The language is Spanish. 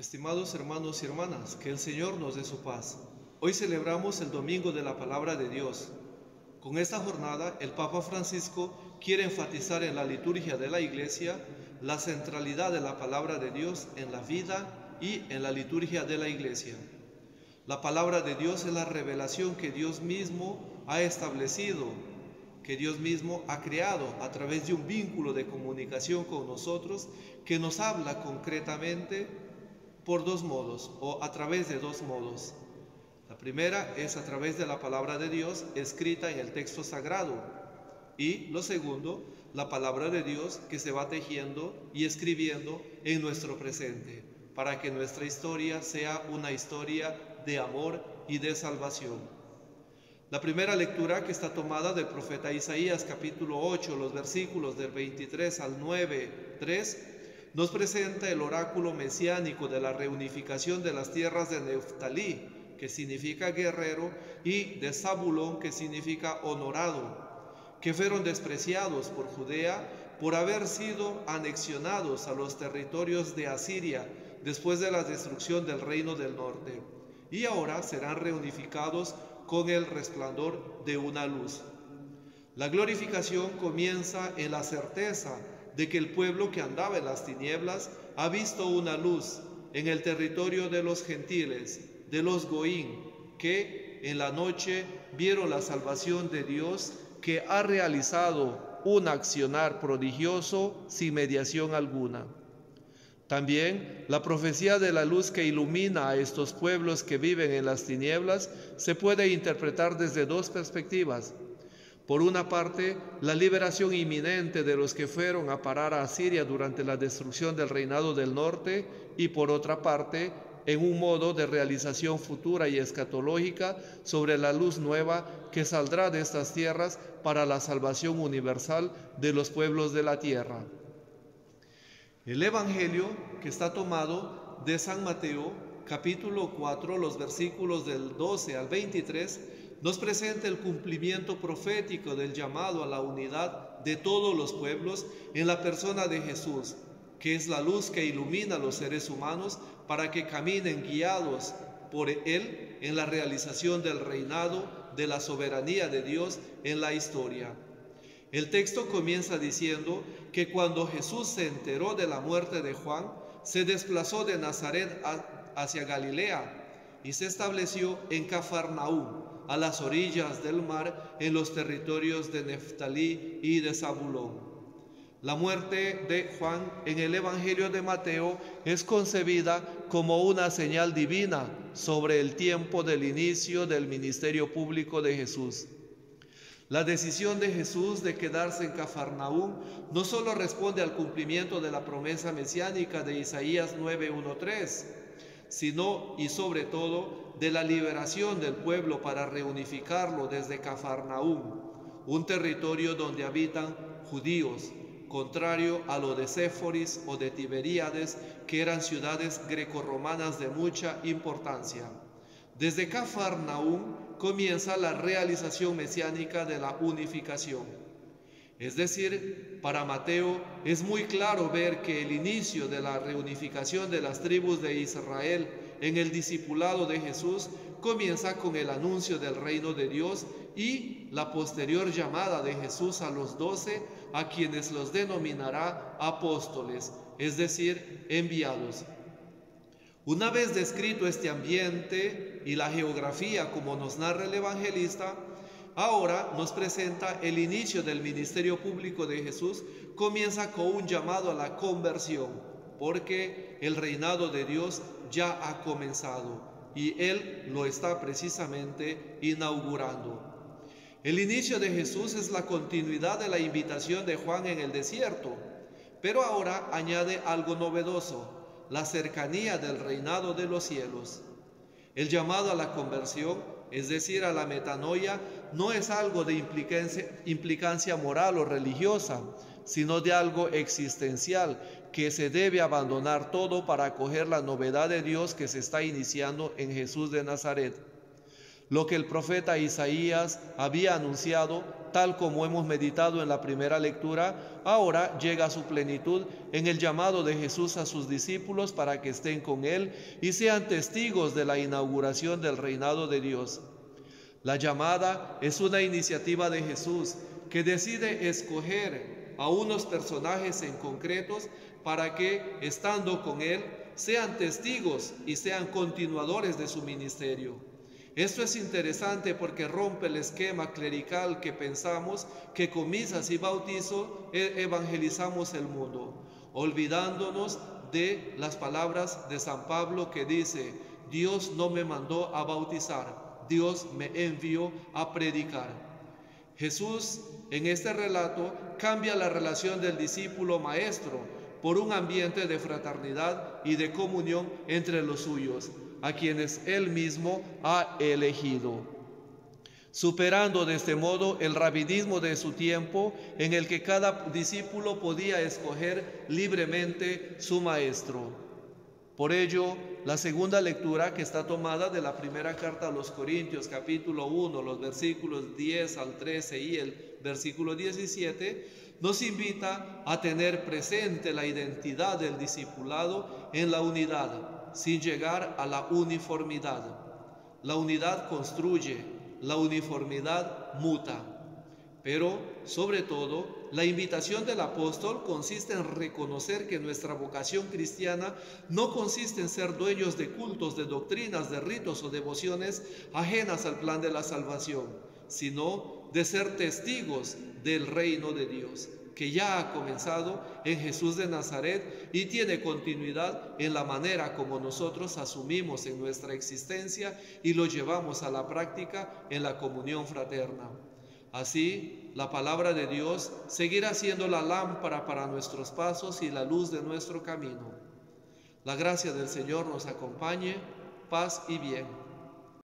Estimados hermanos y hermanas, que el Señor nos dé su paz. Hoy celebramos el Domingo de la Palabra de Dios. Con esta jornada, el Papa Francisco quiere enfatizar en la liturgia de la Iglesia la centralidad de la Palabra de Dios en la vida y en la liturgia de la Iglesia. La Palabra de Dios es la revelación que Dios mismo ha establecido, que Dios mismo ha creado a través de un vínculo de comunicación con nosotros que nos habla concretamente por dos modos o a través de dos modos. La primera es a través de la palabra de Dios escrita en el texto sagrado y lo segundo, la palabra de Dios que se va tejiendo y escribiendo en nuestro presente para que nuestra historia sea una historia de amor y de salvación. La primera lectura que está tomada del profeta Isaías capítulo 8, los versículos del 23 al 9, 3, nos presenta el oráculo mesiánico de la reunificación de las tierras de Neftalí, que significa guerrero, y de Zabulón, que significa honorado, que fueron despreciados por Judea por haber sido anexionados a los territorios de Asiria después de la destrucción del reino del norte, y ahora serán reunificados con el resplandor de una luz. La glorificación comienza en la certeza de que el pueblo que andaba en las tinieblas ha visto una luz en el territorio de los gentiles, de los goín, que en la noche vieron la salvación de Dios que ha realizado un accionar prodigioso sin mediación alguna. También la profecía de la luz que ilumina a estos pueblos que viven en las tinieblas se puede interpretar desde dos perspectivas. Por una parte, la liberación inminente de los que fueron a parar a Siria durante la destrucción del reinado del norte y por otra parte, en un modo de realización futura y escatológica sobre la luz nueva que saldrá de estas tierras para la salvación universal de los pueblos de la tierra. El Evangelio que está tomado de San Mateo, capítulo 4, los versículos del 12 al 23, nos presenta el cumplimiento profético del llamado a la unidad de todos los pueblos en la persona de Jesús, que es la luz que ilumina a los seres humanos para que caminen guiados por Él en la realización del reinado de la soberanía de Dios en la historia. El texto comienza diciendo que cuando Jesús se enteró de la muerte de Juan, se desplazó de Nazaret hacia Galilea y se estableció en Cafarnaúm, a las orillas del mar, en los territorios de Neftalí y de Zabulón. La muerte de Juan en el Evangelio de Mateo es concebida como una señal divina sobre el tiempo del inicio del ministerio público de Jesús. La decisión de Jesús de quedarse en Cafarnaúm no solo responde al cumplimiento de la promesa mesiánica de Isaías 9.1.3, sino y sobre todo de la liberación del pueblo para reunificarlo desde Cafarnaúm, un territorio donde habitan judíos, contrario a lo de Séforis o de Tiberíades, que eran ciudades grecorromanas de mucha importancia. Desde Cafarnaúm comienza la realización mesiánica de la unificación. Es decir, para Mateo es muy claro ver que el inicio de la reunificación de las tribus de Israel en el discipulado de Jesús comienza con el anuncio del reino de Dios y la posterior llamada de Jesús a los doce, a quienes los denominará apóstoles, es decir, enviados. Una vez descrito este ambiente y la geografía como nos narra el evangelista, ahora nos presenta el inicio del ministerio público de Jesús, comienza con un llamado a la conversión, porque el reinado de Dios ya ha comenzado y Él lo está precisamente inaugurando. El inicio de Jesús es la continuidad de la invitación de Juan en el desierto, pero ahora añade algo novedoso, la cercanía del reinado de los cielos. El llamado a la conversión es decir, a la metanoia, no es algo de implicancia, moral o religiosa, sino de algo existencial, que se debe abandonar todo para acoger la novedad de Dios que se está iniciando en Jesús de Nazaret. Lo que el profeta Isaías había anunciado tal como hemos meditado en la primera lectura, ahora llega a su plenitud en el llamado de Jesús a sus discípulos para que estén con Él y sean testigos de la inauguración del reinado de Dios. La llamada es una iniciativa de Jesús que decide escoger a unos personajes en concretos para que, estando con Él, sean testigos y sean continuadores de su ministerio. Esto es interesante porque rompe el esquema clerical que pensamos que con misas y bautizo e-, evangelizamos el mundo, olvidándonos de las palabras de San Pablo que dice, Dios no me mandó a bautizar, Dios me envió a predicar. Jesús en este relato cambia la relación del discípulo maestro por un ambiente de fraternidad y de comunión entre los suyos, a quienes él mismo ha elegido, superando de este modo el rapidismo de su tiempo en el que cada discípulo podía escoger libremente su maestro. Por ello, la segunda lectura que está tomada de la primera carta a los Corintios, capítulo 1, los versículos 10 al 13 y el versículo 17, nos invita a tener presente la identidad del discipulado en la unidad, sin llegar a la uniformidad. La unidad construye, la uniformidad muta. Pero, sobre todo, la invitación del apóstol consiste en reconocer que nuestra vocación cristiana no consiste en ser dueños de cultos, de doctrinas, de ritos o devociones ajenas al plan de la salvación, sino de ser testigos del reino de Dios, que ya ha comenzado en Jesús de Nazaret y tiene continuidad en la manera como nosotros asumimos en nuestra existencia y lo llevamos a la práctica en la comunión fraterna. Así, la palabra de Dios seguirá siendo la lámpara para nuestros pasos y la luz de nuestro camino. La gracia del Señor nos acompañe, paz y bien.